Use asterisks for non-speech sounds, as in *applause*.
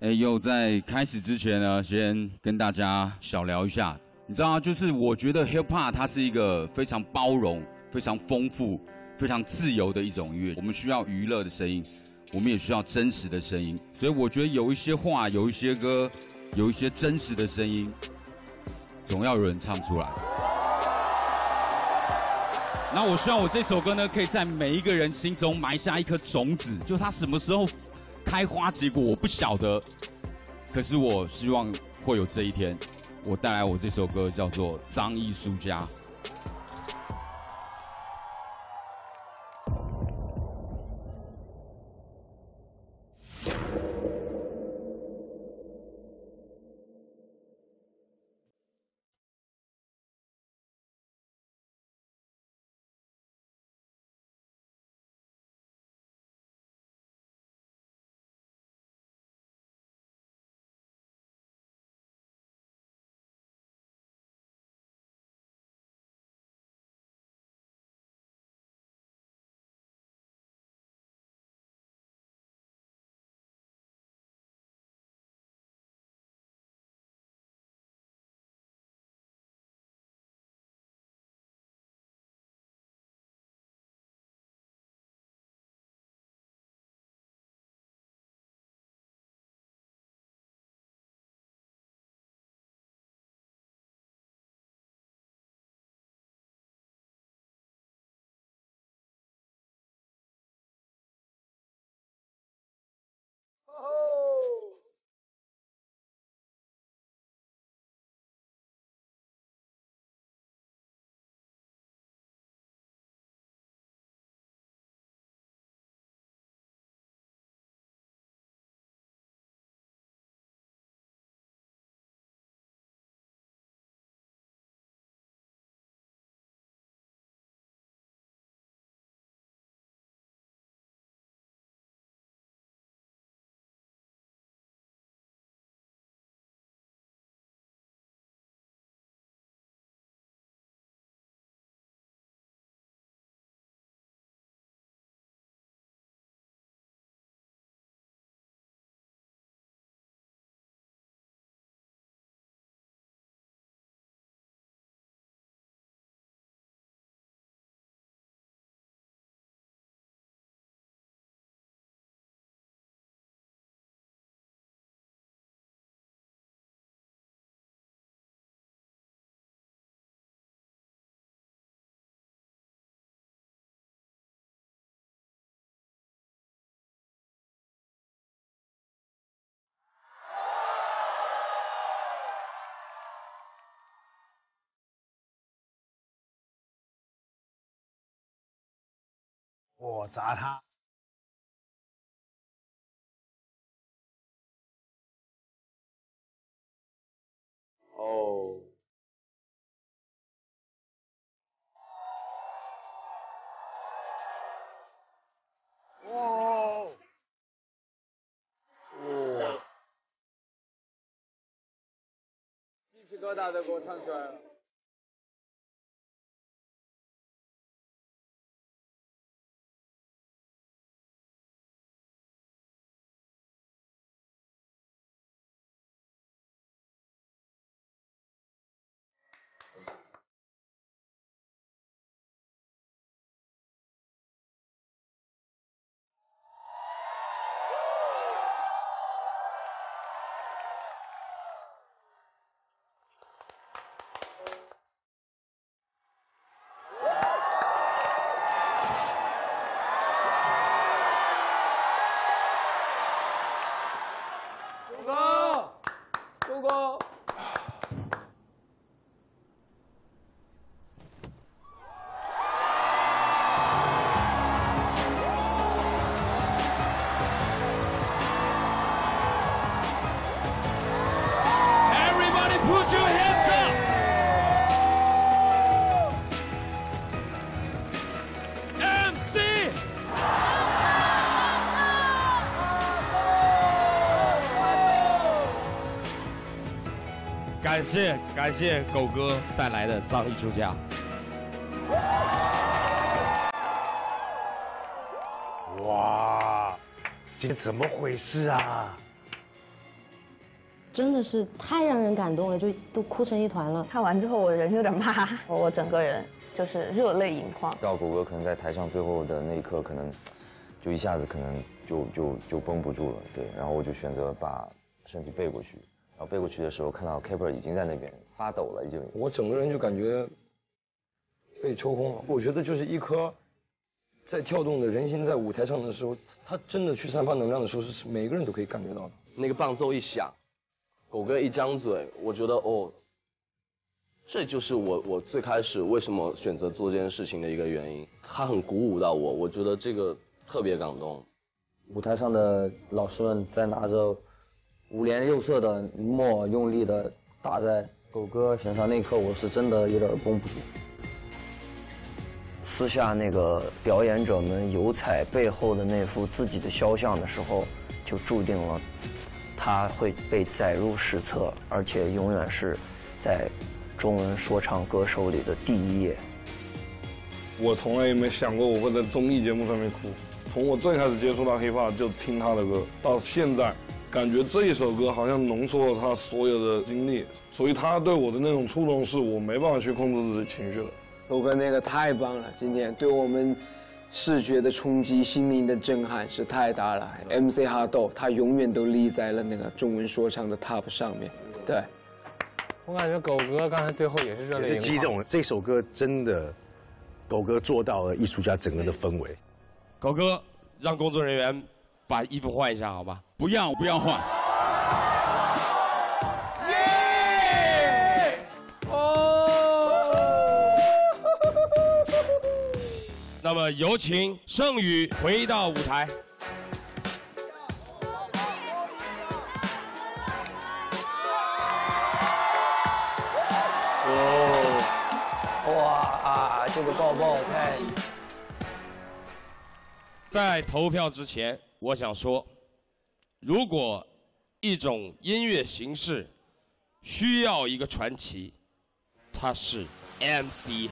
哎，又在开始之前呢，先跟大家小聊一下。你知道吗？就是我觉得 hip hop 它是一个非常包容、非常丰富、非常自由的一种音乐。我们需要娱乐的声音，我们也需要真实的声音。所以我觉得有一些话、有一些歌、有一些真实的声音，总要有人唱出来。那我希望我这首歌呢，可以在每一个人心中埋下一颗种子。就它什么时候开花结果，我不晓得。可是我希望会有这一天。我带来我这首歌叫做《张艺术家》。我砸他。哦。哇！哇！鸡皮疙瘩都给我唱出来了。感谢感谢狗哥带来的藏艺术家。哇，今天怎么回事啊？真的是太让人感动了，就都哭成一团了。看完之后，我人有点麻，我整个人就是热泪盈眶。到狗哥可能在台上最后的那一刻，可能就一下子可能就就就绷不住了，对，然后我就选择把身体背过去，然后背过去的时候看到 Keeper 已经在那边发抖了，已经。我整个人就感觉被抽空了。我觉得就是一颗在跳动的人心，在舞台上的时候，他真的去散发能量的时候，是每个人都可以感觉到的。那个棒奏一响，狗哥一张嘴，我觉得哦，这就是我我最开始为什么选择做这件事情的一个原因。他很鼓舞到我，我觉得这个特别感动。舞台上的老师们在拿着五颜六色的墨，用力的打在狗哥身上，那一刻我是真的有点绷不住。撕下那个表演者们油彩背后的那幅自己的肖像的时候，就注定了。他会被载入史册，而且永远是在中文说唱歌手里的第一页。我从来也没想过我会在综艺节目上面哭。从我最开始接触到 hiphop 就听他的歌，到现在，感觉这一首歌好像浓缩了他所有的经历，所以他对我的那种触动是我没办法去控制自己情绪的。狗哥那个太棒了，今天对我们。视觉的冲击，心灵的震撼是太大了。MC 哈豆，他永远都立在了那个中文说唱的 top 上面。对，我感觉狗哥刚才最后也是热泪盈眶，是激动。这首歌真的，狗哥做到了艺术家整个的氛围。狗哥，让工作人员把衣服换一下，好吧？不要，不要换。哦 *laughs* 那么有请盛宇回到舞台。哦，哇，这个抱抱太……在投票之前，我想说，如果一种音乐形式需要一个传奇，它是 MC